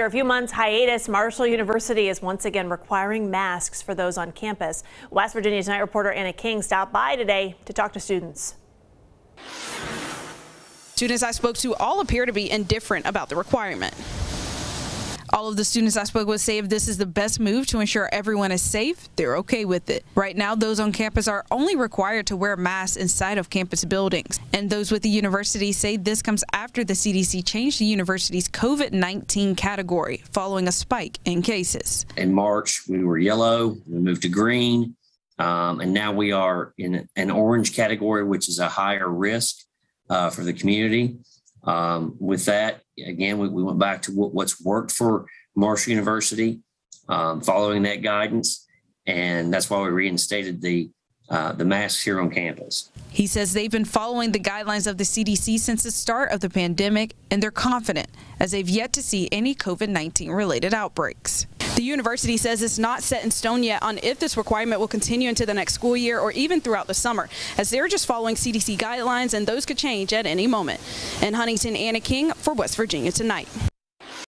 After a few months hiatus, Marshall University is once again requiring masks for those on campus. West Virginia Tonight reporter Anna King stopped by today to talk to students. Students I spoke to all appear to be indifferent about the requirement. All of the students I spoke with say if this is the best move to ensure everyone is safe, they're okay with it. Right now, those on campus are only required to wear masks inside of campus buildings. And those with the university say this comes after the CDC changed the university's COVID 19 category following a spike in cases. In March, we were yellow, we moved to green, um, and now we are in an orange category, which is a higher risk uh, for the community. Um, with that, again, we, we went back to what, what's worked for Marshall University, um, following that guidance, and that's why we reinstated the uh, the masks here on campus. He says they've been following the guidelines of the CDC since the start of the pandemic, and they're confident as they've yet to see any COVID 19 related outbreaks. The university says it's not set in stone yet on if this requirement will continue into the next school year or even throughout the summer, as they're just following CDC guidelines and those could change at any moment. In Huntington, Anna King for West Virginia Tonight.